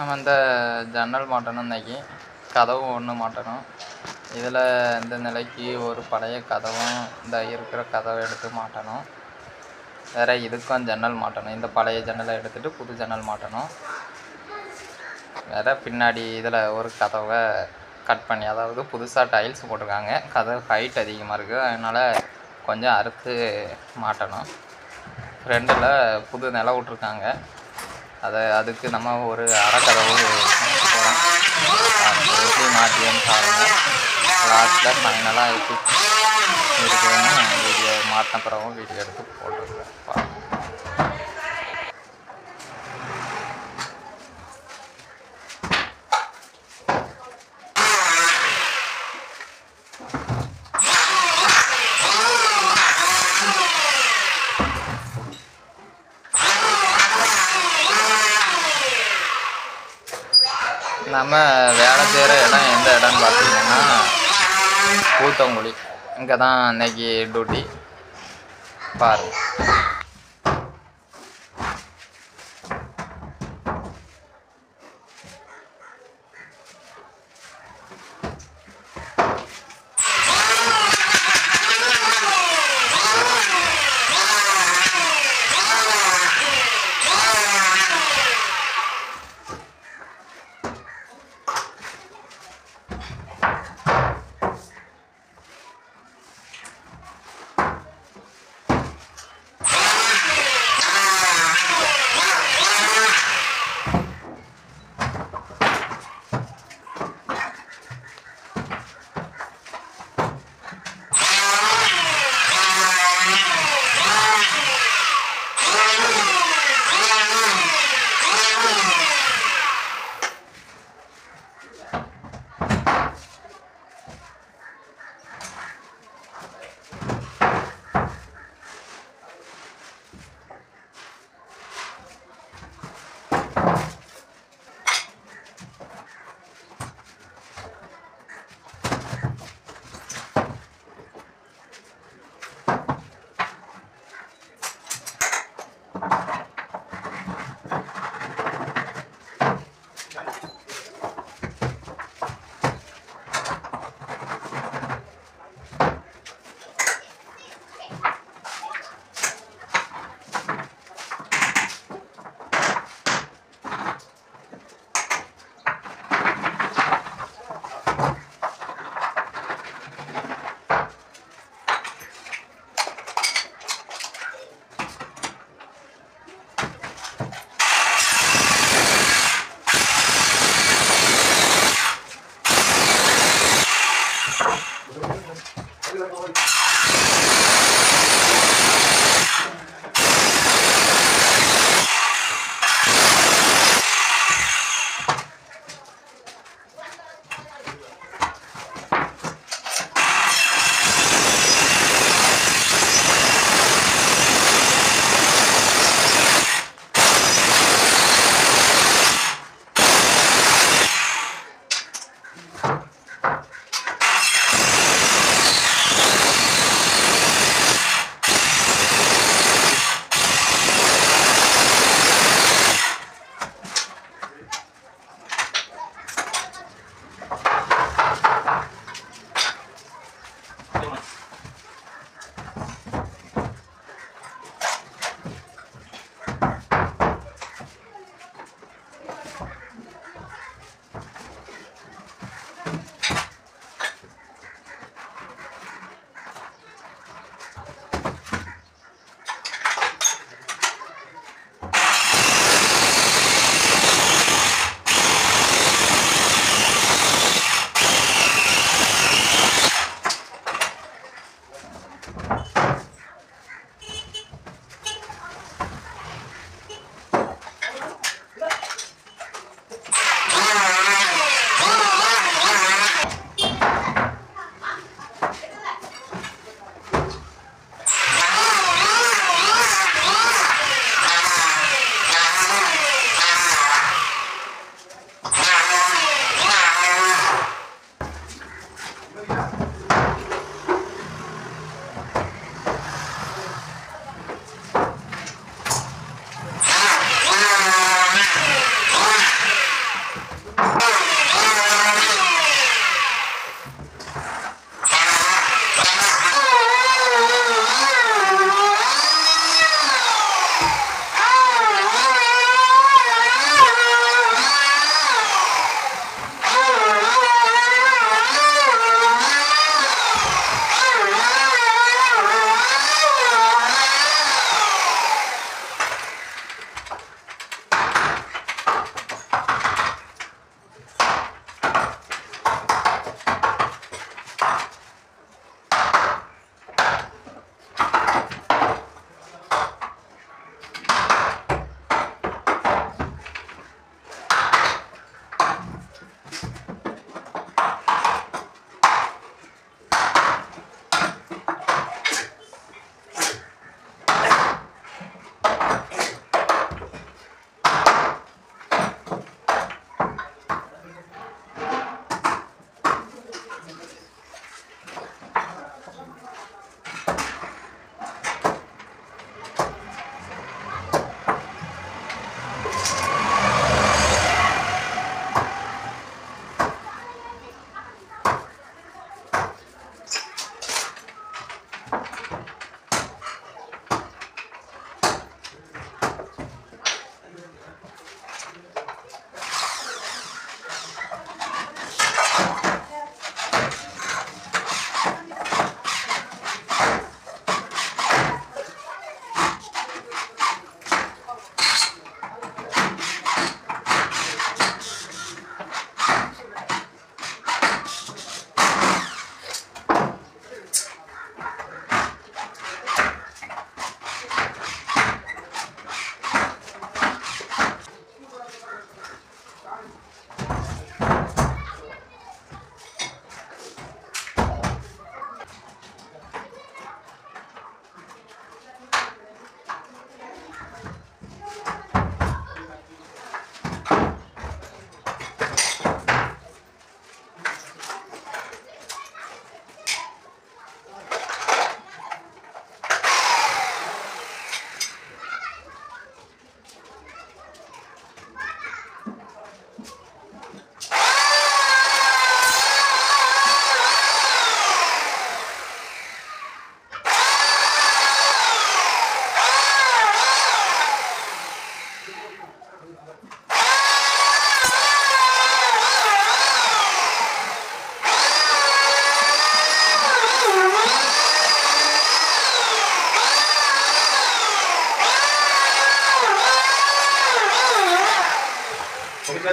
நம்ம இந்த ஜன்னல் மாட்டணும் இன்றைக்கி கதவு ஒன்று மாட்டணும். இதில் இந்த நிலைக்கு ஒரு பழைய கதவும் இந்த இருக்கிற கதவை எடுத்து மாட்டணும். வேறு இதுக்கும் ஜன்னல் மாட்டணும். இந்த பழைய ஜன்னலை எடுத்துகிட்டு புது ஜன்னல் மாட்டணும். வேறு பின்னாடி இதில் ஒரு கதவை கட் பண்ணி அதாவது புதுசாக டைல்ஸ் போட்டிருக்காங்க. கதவு ஹைட் அதிகமாக இருக்குது அதனால் கொஞ்சம் அறுத்து மாட்டணும். ஃப்ரெண்டில் புது நில விட்ருக்காங்க அதை அதுக்கு நம்ம ஒரு அறக்கதவு போகிறோம் எப்படி மாட்டியன்னு பாருங்கள் லாஸ்ட்டில் ஃபைனலாக எப்படி இருக்குதுன்னு வீடியோ மாற்றின பிறகும் வீடியோ எடுத்து போட்டுருக்கேன் நம்ம வேலை செய்கிற இடம் எந்த இடம்னு பார்த்தீங்கன்னா கூத்தங்குழி இங்கே தான் அன்னைக்கு டியூட்டி பாருங்கள்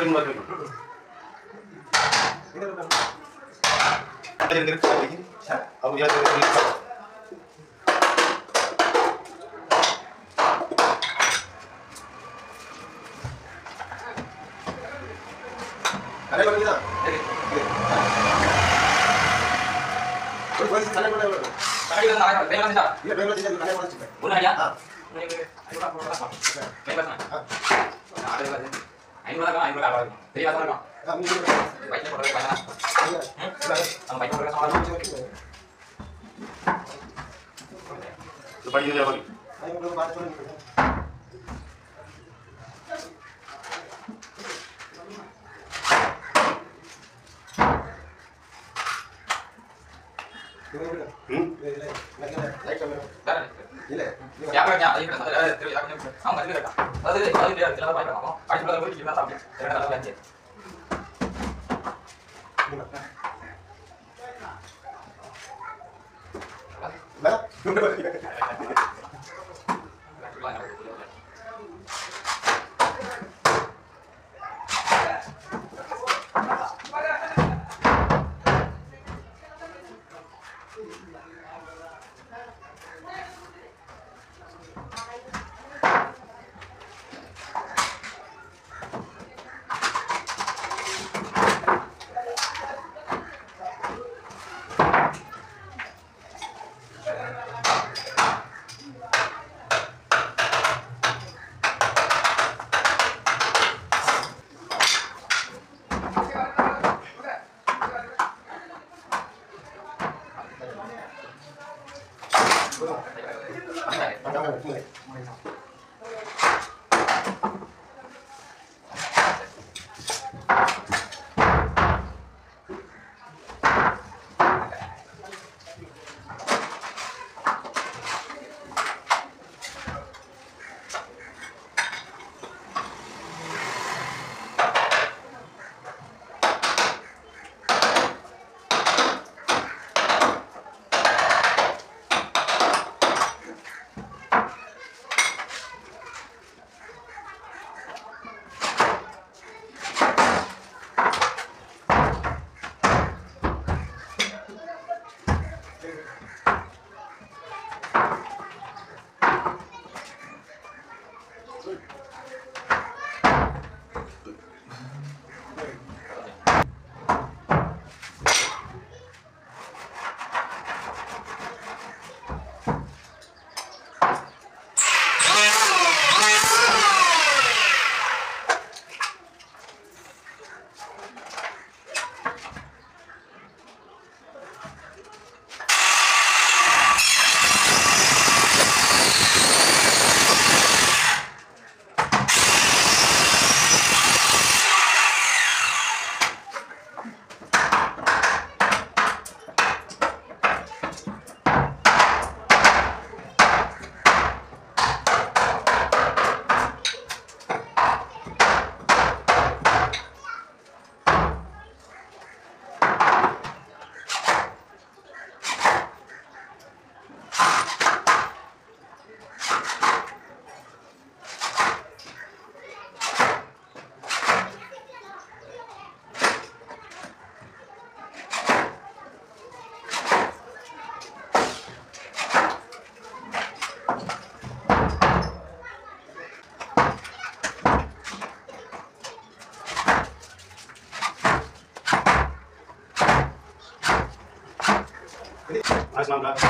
करेंगे बाद में इधर उधर अब याद रखिए अरे बंदी ना कोई कोई खाने बना बना खाने बना खाने बना बना ये बना बना खाने बना बोला या हाँ मैं बना मैं बना मैं बना हाँ ஐநூறு ரூபா ஐநூறு ரூபா தெரியாத இருக்கும் பைக்கில் போடுறது நம்ம பைக்கில் போடுறது சமாளம் படிக்கிறது எப்படி ஐநூறு ரூபா சொல்லுங்க Gracias. 两个人点了一哎对个起大哥对不他然后我们就他这个打然后这里然后就这样给他们一百八而且我也给他们上面给他们两个 பேசலாம்டா